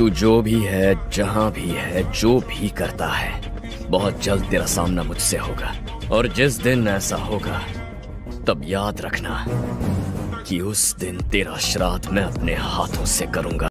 तू जो भी है, जहाँ भी है, जो भी करता है, बहुत जल्द तेरा सामना मुझसे होगा। और जिस दिन ऐसा होगा, तब याद रखना कि उस दिन तेरा श्राद्ध मैं अपने हाथों से करूँगा।